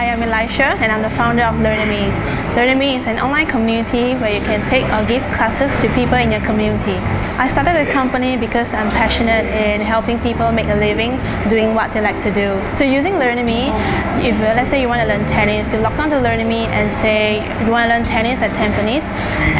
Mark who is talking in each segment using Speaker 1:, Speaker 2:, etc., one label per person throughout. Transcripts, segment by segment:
Speaker 1: Hi, I'm Elisha and I'm the founder of Learnemy. Learnemy is an online community where you can take or give classes to people in your community. I started the company because I'm passionate in helping people make a living doing what they like to do. So using Learnemy, if uh, let's say you want to learn tennis, you log on to Learnemy and say you want to learn tennis at Tampines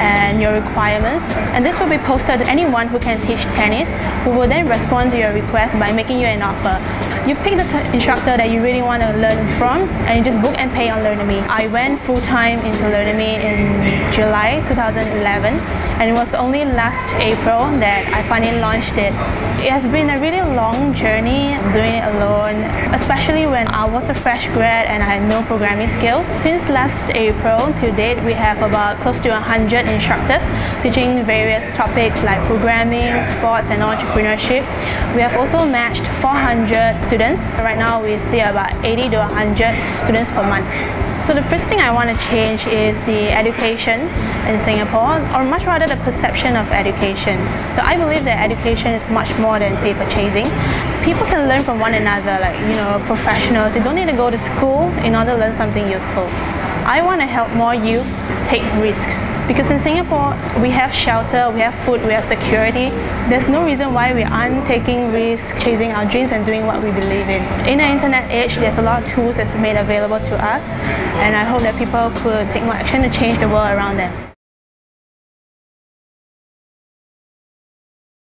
Speaker 1: and your requirements. And this will be posted to anyone who can teach tennis who will then respond to your request by making you an offer. You pick the instructor that you really want to learn from and you just book and pay on Learnemy. I went full-time into Learnemy in July 2011 and it was only last April that I finally launched it. It has been a really long journey doing it alone, especially when I was a fresh grad and I had no programming skills. Since last April to date, we have about close to 100 instructors teaching various topics like programming, sports and entrepreneurship. We have also matched 400 students. Right now we see about 80 to 100 students per month. So the first thing I want to change is the education in Singapore, or much rather the perception of education. So I believe that education is much more than paper chasing. People can learn from one another, like, you know, professionals. You don't need to go to school in order to learn something useful. I want to help more youth take risks because in Singapore, we have shelter, we have food, we have security. There's no reason why we aren't taking risks, chasing our dreams and doing what we believe in. In the internet age, there's a lot of tools that's made available to us and I hope that people could take more action to change the world around them.